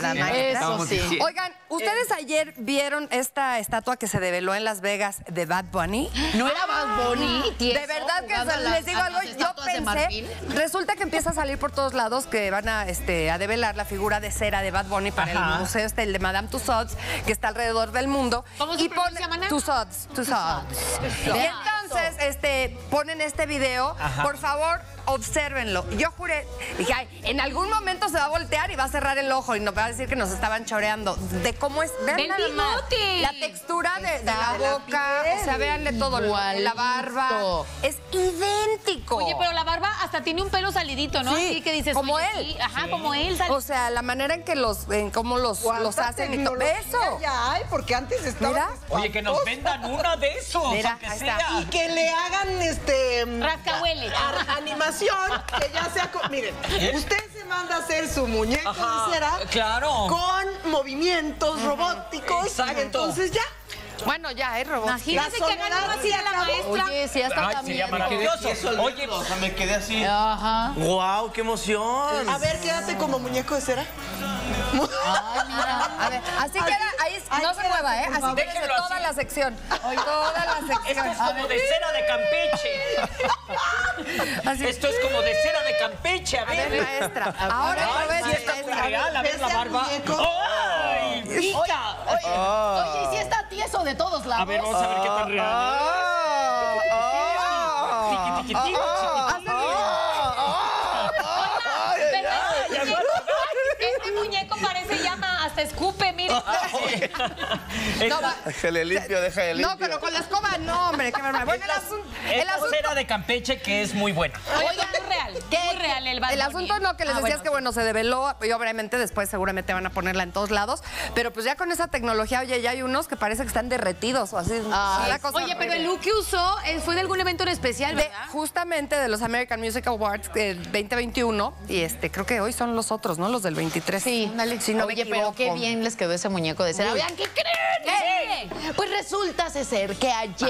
¿verdad, sí. maestra? Eso Estábamos sí. diciendo. Oigan, ¿ustedes ayer vieron esta estatua que se develó en Las Vegas de Bad Bunny? No era más bonito. De verdad que se- les digo algo, yo pensé, resulta que empieza a salir por todos lados que van a, este, a develar la figura de cera de Bad Bunny para Ajá. el museo este, el de Madame Tussauds, que está alrededor del mundo. ¿Cómo se pronuncia, maná? Tussauds, Tussauds. Y entonces, este, ponen este video, por favor, obsérvenlo. Yo juré, dije, ay, en algún momento se va a voltear y va a cerrar el ojo y nos va a decir que nos estaban choreando. De cómo es, vean nada más, la textura de, de la boca, o sea, véanle todo, la barba, Igualito. es idéntico. Oye, pero la tiene un pelo salidito, ¿no? Sí, Así que dices, como oye, él. sí, ajá, como él. sal- O sea, la manera en que los, en cómo los, ¿Cuánta los hacen y todo. Eso. Ya hay, porque antes estaba. Mira. Oye, que nos vendan una de esos, Mira, ahí sea. Y que le hagan este. Rascahuele. Animación, que ya sea. con- miren, usted se manda a hacer su muñeco Ajá, de cera. claro. Con movimientos robóticos. Exacto. Entonces ya. Bueno, ya, hay robots. Imagínate que hagan algo así a la maestra. Oye, sí, hasta Ay, también. sería maravilloso. Oye, o sea, me quedé así. Ajá. ¡Wow! ¡Qué emoción! A ver, quédate como muñeco de cera. Ay, mira. A ver, así queda, ahí Ay, no se mueva, ¿eh? Así queda toda así. la sección. Toda la esto sección. es como de cera de Campeche. Así. Esto es como de cera de Campeche. A A ver, ver. maestra. Ahora está muy maestra. real. A ver la barba. ¡Ay! ¡Pica! Oye, oye, de todos lados. A ver, vamos a ver qué tan real. ¡Ah! ¡Ah! Tiqui, tiqui, Ay, este, muñeco parece llama, hasta escupe, mire. No, va- Déjale limpio, déjale limpio. no, pero con la escoba no, hombre, qué barbaridad. Bueno, el, asun- Es el asunto cera de Campeche que es muy buena. Oigan, real, muy real el Bad El Bunny. asunto no, que les Ah, decías bueno, que bueno, se develó y obviamente después seguramente van a ponerla en todos lados, pero pues ya con esa tecnología, oye, ya hay unos que parece que están derretidos o así. Cosa Oye, pero el look que usó eh, fue de algún evento en especial, De- ¿verdad? justamente de los American Music Awards eh, 2021 y este creo que hoy son los otros, ¿no? Los del 23. Sí, Si no Oye, pero qué bien les quedó ese muñeco de cera. Oigan, ¿qué creen? ¿Qué? Pues resulta ser que ayer